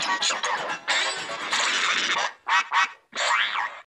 期待して。